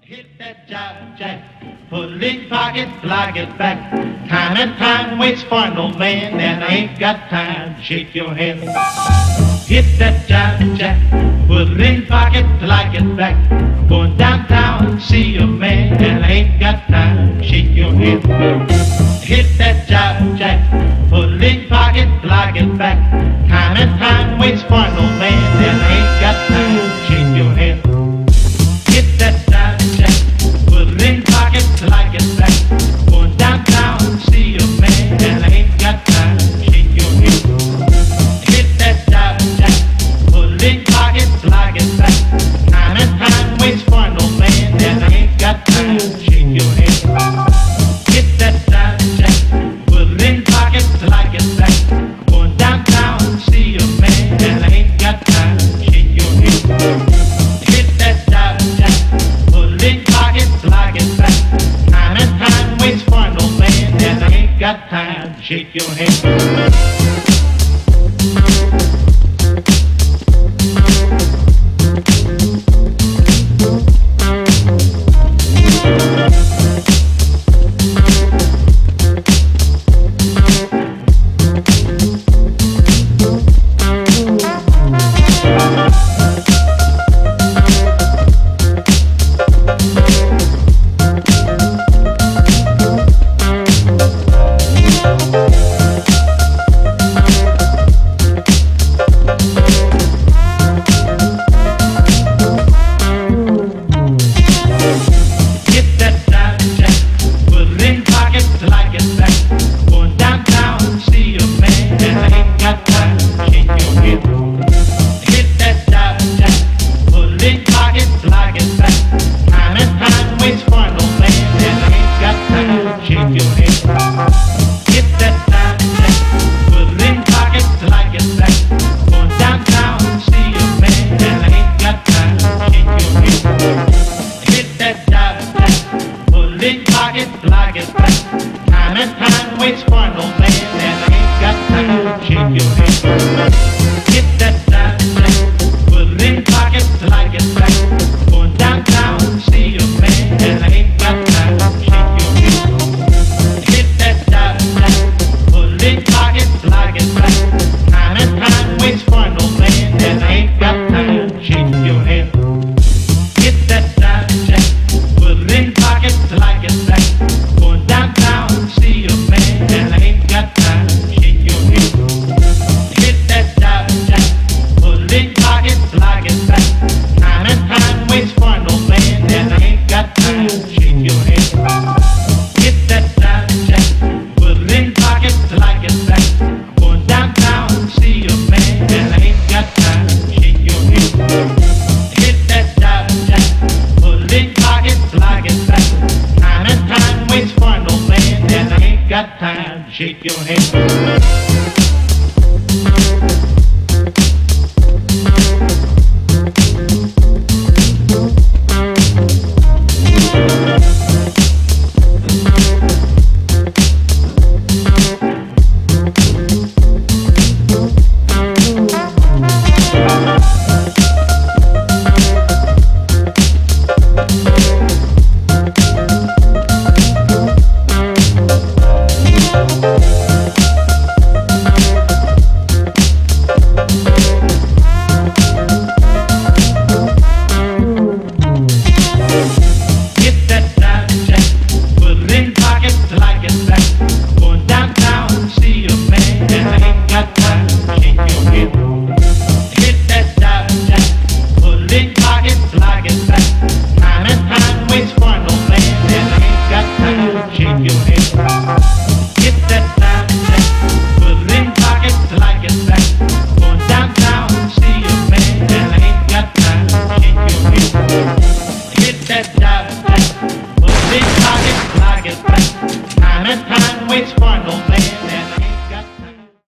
Hit that jive jack, pulling pocket, flag it back. Time and time waits for no man, and I ain't got time. Shake your hand. Hit that jive jack, pulling pocket, flag it back. Going downtown, see a man. shake your hand. time and time waits for no man. that time, shake your hand.